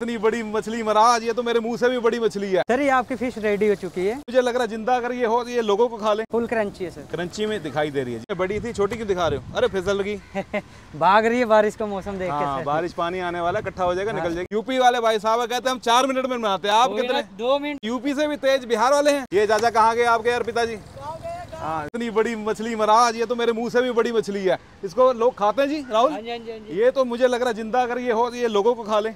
इतनी बड़ी मछली महाराज ये तो मेरे मुँह से भी बड़ी मछली है। सर ये आपकी फ़िश रेडी हो चुकी है। मुझे लग रहा है ज़िंदा अगर ये हो तो ये लोगों को खा ले। फुल क्रंची है सर। क्रंची में दिखाई दे रही है। बड़ी थी छोटी क्यों दिखा रहे हो? अरे फिसल लगी। भाग रही है बारिश का मौसम देख के हाँ बारिश पानी आने वाला इकट्ठा हो जाएगा निकल जाएगा। यूपी वाले भाई साहब कहते हैं हम चार मिनट में बनाते हैं। आप कितने दो मिनट। यूपी से भी तेज बिहार वाले हैं? ये चाचा कहाँ गए आपके यार पिताजी? हाँ इतनी बड़ी मछली महाराज ये तो मेरे मुँह से भी बड़ी मछली है। इसको लोग खाते हैं जी राहुल? हाँ जी हाँ जी हाँ जी। ये तो मुझे लग रहा है ज़िंदा अगर ये हो तो ये लोगों को खा ले।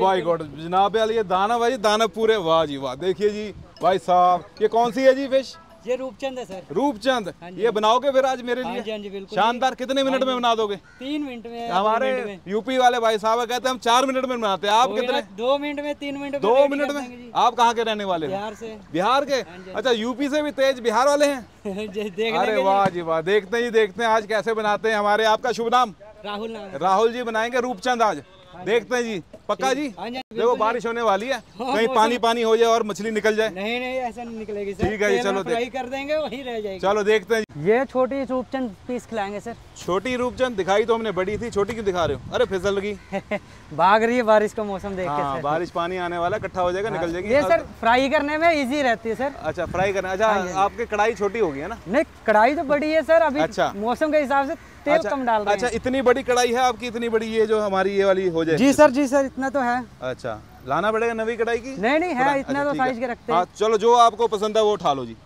भाई गॉड जनाब ये दाना भाई दाना पूरे वाह जी वाह। देखिए जी भाई साहब ये कौन सी है जी फ़िश? ये रूपचंद है सर। रूपचंद? ये बनाओगे फिर आज मेरे हाँ लिए? हाँ शानदार। कितने मिनट में बना दोगे? तीन मिनट में हमारे दो मिनट में। यूपी वाले भाई साहब कहते हैं हम चार मिनट में बनाते हैं। आप कितने? दो मिनट में तीन मिनट दो मिनट में? आप कहाँ के रहने वाले बिहार से। बिहार के? अच्छा यूपी से भी तेज बिहार वाले हैं? अरे वाह जी वाह देखते ही देखते हैं आज कैसे बनाते हैं हमारे आपका शुभ नाम? राहुल राहुल जी बनाएँगे रूपचंद आज। देखते हैं जी। पक्का जी? हाँ देखो बारिश होने वाली है। कहीं पानी पानी हो जाए और मछली निकल जाए। नहीं नहीं ऐसा नहीं निकलेगी सर। ठीक है जी, चलो फ्राई कर देंगे वही रह जाएगी। चलो देखते हैं। ये छोटी रूपचंद पीस खिलाएँगे सर। छोटी रूपचंद दिखाई तो हमने बड़ी थी छोटी क्यों दिखा रहे हो? अरे फिसल लगी। भाग रही है बारिश का मौसम देख के हाँ बारिश पानी आने वाला इकट्ठा हो जाएगा निकल जाएगी। ये सर फ्राई करने में इजी रहती है सर। अच्छा फ्राई करना अच्छा आपकी कढ़ाई छोटी होगी है ना? नहीं कढ़ाई तो बड़ी है सर। अभी अच्छा। मौसम के हिसाब से तेल कम डाल रहे अच्छा इतनी बड़ी कढ़ाई है आपकी इतनी बड़ी ये जो हमारी ये वाली हो जाए। जी सर जी सर इतना तो है। अच्छा लाना पड़ेगा नवी कढ़ाई की? नहीं नहीं है इतना अच्छा, तो साइज़ के रखते हैं। हाँ चलो जो आपको पसंद है वो उठा लो जी।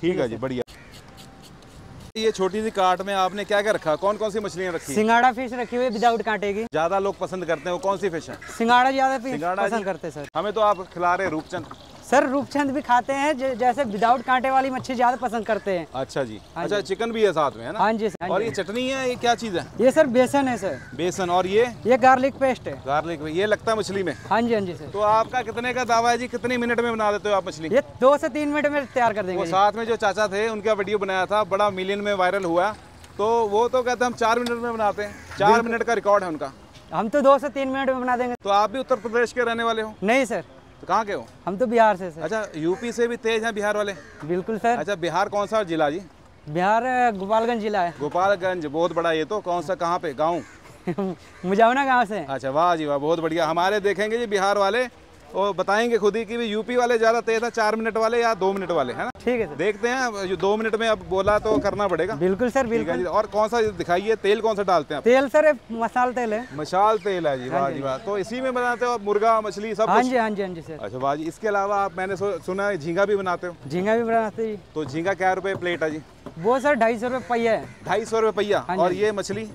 ठीक है जी बढ़िया। ये छोटी सी कार्ट में आपने क्या क्या रखा? कौन कौन सी मछलियाँ रखी? सिंगाड़ा फ़िश रखी हुई विदाउट कांटे की। ज़्यादा लोग पसंद करते हैं वो कौन सी फ़िश है? सिंगाड़ा ज़्यादा पसंद करते हैं सर। हमें तो आप खिला रहे हैं रूपचंद। सर रूपचंद भी खाते हैं जैसे विदाउट कांटे वाली मच्छी ज़्यादा पसंद करते हैं। अच्छा जी। हाँ अच्छा चिकन भी है साथ में है ना? हाँ जी सर और ये चटनी है ये क्या चीज़ है? ये सर बेसन है सर। बेसन और ये? ये गार्लिक पेस्ट है। गार्लिक ये लगता है मछली में। हाँ जी हाँ जी सर। तो आपका कितने का दावा है जी? कितने मिनट में बना देते हो आप मछली? ये दो से तीन मिनट में तैयार कर देंगे साथ में जो चाचा थे उनका वीडियो बनाया था बड़ा मिलियन में वायरल हुआ। तो वो तो कहते हैं हम चार मिनट में बनाते हैं। चार मिनट का रिकॉर्ड है उनका। हम तो दो से तीन मिनट में बना देंगे। तो आप भी उत्तर प्रदेश के रहने वाले हो? नहीं सर। तो कहाँ के हो? हम तो बिहार से सर। अच्छा यूपी से भी तेज हैं बिहार वाले? बिल्कुल सर। अच्छा बिहार कौन सा जिला जी? बिहार गोपालगंज जिला है। गोपालगंज बहुत बड़ा ये तो। कौन सा कहाँ पे? गाँव? मुझावना गाँव से? अच्छा वाह जी वाह बहुत बढ़िया। हमारे देखेंगे जी बिहार वाले। और बताएँगे खुद ही कि भी यूपी वाले ज़्यादा तेज है चार मिनट वाले या दो मिनट वाले है ना? ठीक है सर। देखते हैं जो दो मिनट में अब बोला तो करना पड़ेगा। बिल्कुल सर बिल्कुल। और कौन सा दिखाइए तेल कौन सा डालते हैं तेल सर मसाल तेल है। मशाल तेल है जी वाह जी। वाह। तो इसी में बनाते हो मुर्गा मछली सब हाँ जी हाँ जी हाँ जी सर। अच्छा वाह जी इसके अलावा आप मैंने सुना है झींगा भी बनाते हो। झींगा भी बनाते जी। तो झींगा क्या रुपए प्लेट है जी? वो सर ढाई सौ रुपये पहिया है। ढाई सौ रुपये पहिया हाँ और ये मछली?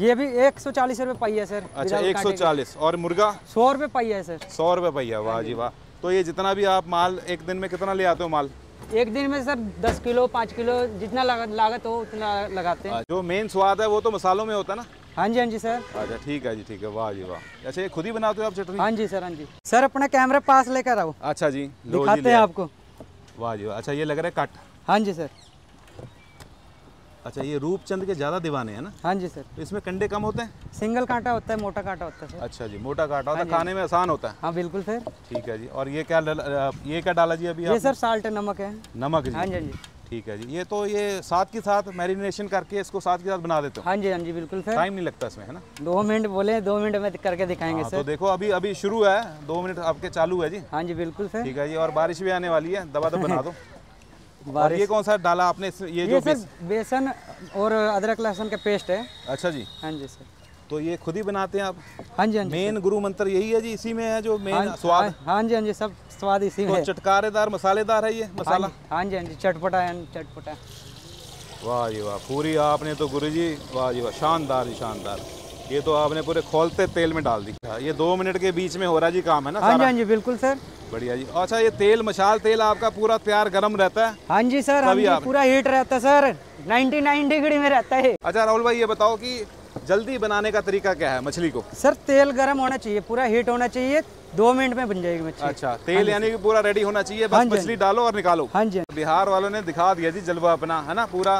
ये भी एक सौ चालीस रुपये पहिया सर। अच्छा एक सौ चालीस। और मुर्गा? सौ रुपये पहिया है सर। सौ रुपये पहिया वाह जी वाह। तो ये जितना भी आप माल एक दिन में कितना ले आते हो माल? एक दिन में सर दस किलो पाँच किलो जितना लागत लागत हो उतना लगाते हैं। जो मेन स्वाद है वो तो मसालों में होता है ना? हाँ जी हाँ जी सर। अच्छा ठीक है जी ठीक है वाह जी वाह। अच्छा ये खुद ही बनाते हो आप चटनी? हाँ जी सर हाँ जी। सर अपना कैमरा पास लेकर आओ। अच्छा जी दिखाते हैं आपको। वाह जी वाह। अच्छा ये लग रहा है कट। हाँ जी सर। अच्छा ये रूपचंद के ज़्यादा दीवाने हैं ना? हाँ जी सर। तो इसमें कंडे कम होते हैं? सिंगल कांटा होता है मोटा कांटा होता है सर। अच्छा जी मोटा काटा होता है हाँ खाने में आसान होता है। हाँ बिल्कुल सर। ठीक है जी और ये क्या ये क्या डाला जी अभी ये सर साल्ट नमक है। नमक हाँ जी जी हाँ जी। ठीक है जी ये तो ये साथ के साथ मैरिनेशन करके इसको साथ के साथ बना देते हो? हाँ जी हाँ जी बिल्कुल सर। टाइम नहीं लगता इसमें है ना? दो मिनट बोले दो मिनट में करके दिखाएँगे हाँ, सर। तो देखो अभी अभी शुरू है दो मिनट आपके चालू है जी। हाँ जी बिल्कुल सर। ठीक है जी और बारिश भी आने वाली है दबा दब बना दो। और ये कौन सा डाला आपने इस- ये जो ये सर बेसन और अदरक लहसुन का पेस्ट है। अच्छा जी। हाँ जी सर। तो ये खुद ही बनाते हैं आप? हाँ जी हाँ जी मेन गुरु मंत्र यही है जी इसी में है जो मेन हाँ- स्वाद? हाँ- हाँ जी हाँ जी सब स्वाद इसी में तो है। चटकारेदार मसालेदार है ये हाँ मसाला? हाँ जी हाँ जी चटपटा है चटपटा। वाह जी वाह पूरी आपने तो गुरु जी वाह जी वाह शानदार जी शानदार। ये तो आपने पूरे खोलते तेल में डाल दी ये दो मिनट के बीच में हो रहा जी काम है ना हाँ जी हाँ जी बिल्कुल सर। बढ़िया जी। अच्छा ये तेल मशाल तेल आपका पूरा तैयार गर्म रहता है? हाँ जी सर हाँ जी आप- पूरा हीट रहता है सर। 99 डिग्री में रहता है। अच्छा राहुल भाई ये बताओ कि जल्दी बनाने का तरीका क्या है मछली को? सर तेल गर्म होना चाहिए पूरा हीट होना चाहिए। दो मिनट में बन जाएगी मछली। अच्छा तेल यानी कि पूरा रेडी होना चाहिए हाँ बस मछली डालो और निकालो। हाँ जी। बिहार वालों ने दिखा दिया जी जलवा अपना है ना पूरा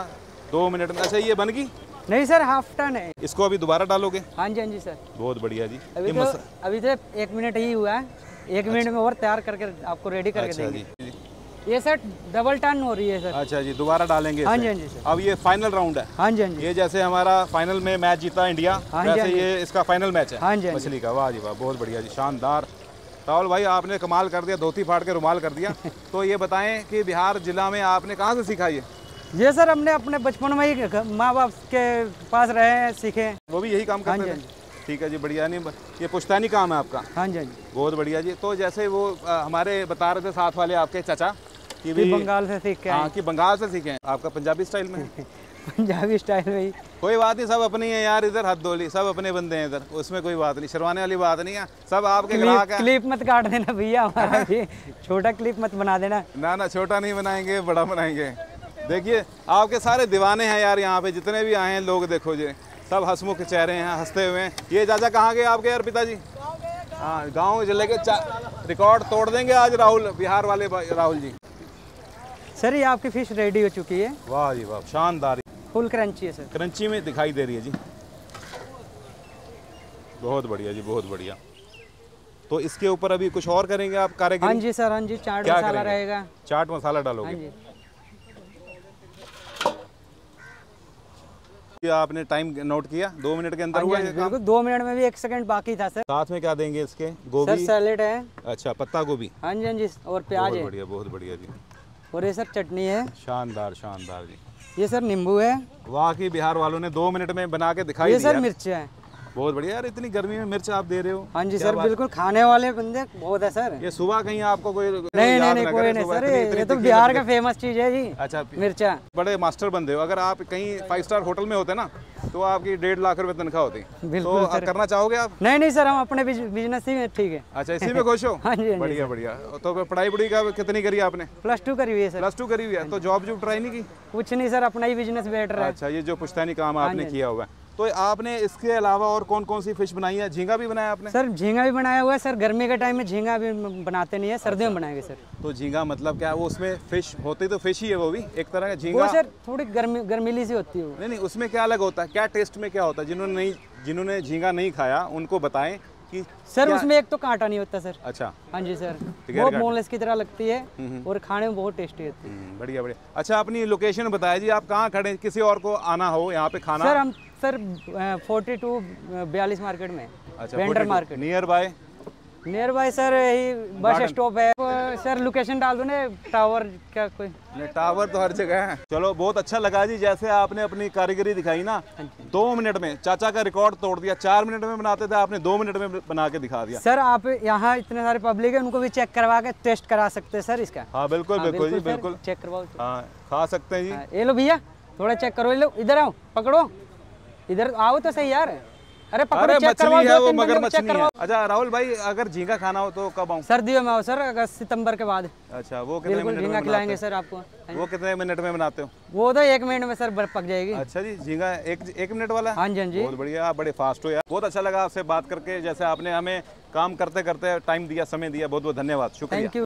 दो मिनट में। अच्छा ये बन गई? नहीं सर हाफ़ टन है। इसको अभी दोबारा डालोगे? हाँ जी हाँ जी सर। बहुत बढ़िया जी। अभी तो अभी तो एक मिनट ही हुआ है। एक मिनट में और तैयार करके आपको रेडी करके अच्छा देंगे। ये सर डबल टर्न हो रही है सर अच्छा जी दोबारा डालेंगे हाँ जी हाँ जी सर अब ये फाइनल राउंड है। हाँ जी हाँ जी। ये जैसे हमारा फाइनल में मैच जीता इंडिया हाँ वैसे हाँ ये इसका फाइनल मैच है हाँ जी, हाँ मछली का। वाह जी वाह बहुत बढ़िया जी शानदार। राहुल भाई आपने कमाल कर दिया धोती फाड़ के रुमाल कर दिया। तो ये बताएँ कि बिहार जिला में आपने कहाँ से सीखा ये? ये सर हमने अपने बचपन में ही माँ बाप के पास रहे हैं सीखे वो भी यही काम हाँ करते जी, थे? ठीक है जी बढ़िया नहीं ये पुश्तैनी काम है आपका? हाँ जी हाँ जी। बहुत बढ़िया जी। तो जैसे वो हमारे बता रहे थे साथ वाले आपके चाचा कि भी बंगाल से सीख के हाँ कि बंगाल से सीखे हैं आपका पंजाबी स्टाइल में? पंजाबी स्टाइल में ही। कोई बात नहीं सब अपनी है यार इधर हद धोली सब अपने बंदे हैं इधर उसमें कोई बात नहीं शर्माने वाली बात नहीं है। सब आपके ग्राहक क्लिप हैं। क्लिप मत काट देना भैया हमारा छोटा क्लिप मत बना देना। ना ना छोटा नहीं बनाएँगे बड़ा बनाएँगे। देखिए आपके सारे दीवाने हैं यार यहाँ पे जितने भी आए हैं लोग देखो जी। सब हंसमुख चेहरे हैं हँसते हुए हैं। ये चाचा कहाँ गए आपके यार पिताजी? हाँ गाँव ज़िले के रिकॉर्ड तोड़ देंगे आज राहुल बिहार वाले राहुल जी। सर ये आपकी फ़िश रेडी हो चुकी है। वाह जी वाह शानदार। फुल क्रंची है सर। क्रंची में दिखाई दे रही है जी। बहुत बढ़िया जी बहुत बढ़िया। तो इसके ऊपर अभी कुछ और करेंगे आप हाँ जी सर हाँ जी चाट मसाला रहेगा। चाट मसाला हाँ डालोगे जी ये आपने टाइम नोट किया? दो मिनट के अंदर हाँ हुआ हाँ बिल्कुल दो मिनट में भी एक सेकंड बाकी था सर। साथ में क्या देंगे इसके? सर गोभी सैलेड है। अच्छा पत्ता गोभी? हाँ जी हाँ जी और प्याज बहुत है। बढ़िया बहुत बढ़िया जी। और ये सर चटनी है। शानदार शानदार जी। ये सर नींबू है। वाकई बिहार वालों ने दो मिनट में बना के दिखाई ये सर मिर्च है। बहुत बढ़िया यार इतनी गर्मी में मिर्च आप दे रहे हो। हाँ जी सर बिल्कुल खाने वाले बंदे बहुत है सर। ये सुबह कहीं आपको कोई नहीं नहीं नहीं कोई नहीं सर ये तो बिहार का फ़ेमस चीज़ है जी अच्छा मिर्चा। बड़े मास्टर बंदे हो। अगर आप कहीं फाइव स्टार होटल में होते ना तो आपकी डेढ़ लाख रुपए तनख्वाह होती। तो बिल्कुल आप करना चाहोगे आप? नहीं नहीं सर हम अपने बिज़नेस ही में ठीक है। अच्छा इसी में खुश हो? हाँ जी हाँ बढ़िया बढ़िया। तो पढ़ाई पढ़ी का कितनी करी आपने? प्लस टू करी हुई है सर। प्लस टू करी हुई है। तो जॉब जॉब ट्राई नहीं की? कुछ नहीं सर अपना ही बिज़नेस बेटर है अच्छा ये जो पुश्तैनी काम हाँ आपने किया हुआ है तो आपने इसके अलावा और कौन कौन सी फ़िश बनाई है? झींगा भी बनाया आपने? सर झींगा भी बनाया हुआ है सर। गर्मी के टाइम में झींगा भी बनाते नहीं है सर्दियों में बनाएँगे सर। तो झींगा मतलब क्या वो उसमें फ़िश होती तो फ़िश ही है वो भी एक तरह का झींगा? सर थोड़ी गर्मी गर्मीली सी होती है नहीं नहीं उसमें क्या अलग होता है? क्या टेस्ट में क्या होता है? जिन्होंने नहीं जिन्होंने झींगा नहीं खाया उनको बताएँ कि सर क्या- उसमें एक तो कांटा नहीं होता सर। अच्छा। हाँ जी सर। वो बोनलेस की तरह लगती है और खाने में बहुत टेस्टी होती है। हम्म, बढ़िया बढ़िया। अच्छा अपनी लोकेशन बताया जी आप कहाँ खड़े किसी और को आना हो यहाँ पे खाना। सर हम सर फोर्टी टू बयालीस मार्केट में। अच्छा vendor market nearby nearby sir यही बस स्टॉप है। सर लोकेशन डाल दो ना टावर का कोई? टावर तो हर जगह है। चलो बहुत अच्छा लगा जी जैसे आपने अपनी कारीगरी दिखाई ना। हाँ दो मिनट में चाचा का रिकॉर्ड तोड़ दिया। चार मिनट में बनाते थे आपने दो मिनट में बना के दिखा दिया। सर आप यहाँ इतने सारे पब्लिक है उनको भी चेक करवा के टेस्ट करा सकते हैं सर इसका। हाँ बिल्कुल हाँ, बिल्कुल जी बिल्कुल चेक करवाओ तो। हाँ खा सकते हैं जी। हाँ, ये लो भैया थोड़ा चेक करो ये लो इधर आओ पकड़ो। इधर आओ तो सही यार। अरे पकड़ो चेक करवाओ है वो मगर मछली है। अच्छा राहुल भाई अगर झींगा खाना हो तो कब आऊँ? सर्दियों में आओ सर अगस्त सितंबर के बाद। अच्छा वो कितने मिनट झींगा खिलाएँगे सर आपको। वो कितने मिनट में बनाते हो? वो तो एक मिनट में सर बर्फ़ पक जाएगी। अच्छा जी झींगा एक एक मिनट वाला? हाँ जी हाँ जी। बहुत बढ़िया आप बड़े फास्ट हो यार। बहुत अच्छा लगा आपसे बात करके जैसे आपने हमें काम करते करते टाइम दिया समय दिया बहुत बहुत धन्यवाद शुक्रिया।